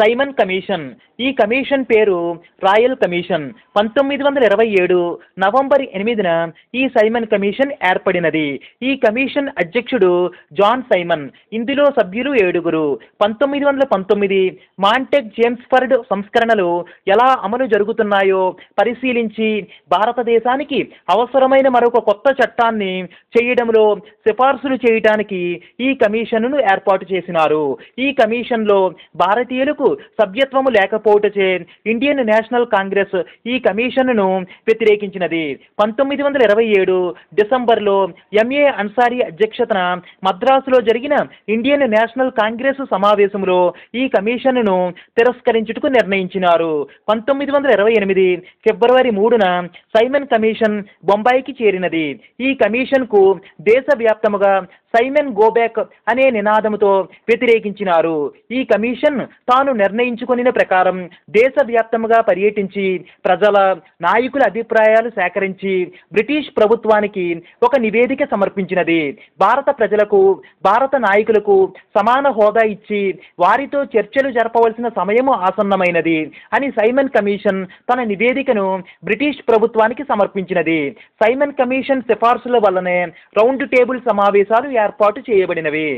Simon Commission. ఈ commission పేరు royal commission. పంతొమ్మిది వందల ఇరవై ఏడు నవంబర్ ఎనిమిదిన ఈ సైమన్ కమిషన్ ఏర్పడినది. ఈ కమిషన్ అధ్యక్షుడు జాన్ సైమన్ ఇందులో సభ్యులు ఏడుగురు. పంతొమ్మిది వందల పంతొమ్మిది మాంటెక్ జేమ్స్ఫర్డ్ సంస్కరణలు ఎలా అమలు జరుగుతున్నాయో పరిశీలించి భారతదేశానికి అవసరమైన మరొక కొత్త చట్టాన్ని చేయడంలో సిఫార్సులు చేయటానికి ఈ కమిషన్ను ఏర్పాటు చేసినారు. ఈ కమిషన్లో భారతీయులకు సభ్యత్వము లేకపోవటచే ఇండియన్ నేషనల్ కాంగ్రెస్ ఈ కమిషన్ను వ్యతిరేకించినది. పంతొమ్మిది వందల ఇరవై ఏడు డిసెంబర్లో ఎంఏ అన్సారీ అధ్యక్షతన మద్రాసులో జరిగిన ఇండియన్ నేషనల్ కాంగ్రెస్ సమావేశంలో ఈ కమిషన్ను తిరస్కరించుటకు నిర్ణయించినారు. పంతొమ్మిది వందల ఇరవై ఎనిమిది ఫిబ్రవరి మూడున సైమన్ కమిషన్ బొంబాయికి చేరినది. ఈ కమిషన్కు దేశవ్యాప్తముగా సైమన్ గోబ్యాక్ అనే నినాదముతో వ్యతిరేకించినారు. ఈ కమిషన్ తాను నిర్ణయించుకుని ప్రకారం దేశవ్యాప్తంగా పర్యటించి ప్రజల నాయకుల అభిప్రాయాలు సేకరించి బ్రిటిష్ ప్రభుత్వానికి ఒక నివేదిక సమర్పించినది. భారత ప్రజలకు భారత నాయకులకు సమాన హోదా ఇచ్చి వారితో చర్చలు జరపవలసిన సమయము ఆసన్నమైనది అని సైమన్ కమిషన్ తన నివేదికను బ్రిటిష్ ప్రభుత్వానికి సమర్పించినది. సైమన్ కమిషన్ సిఫార్సుల వల్లనే రౌండ్ టేబుల్ సమావేశాలు ఏర్పాటు చేయబడినవి.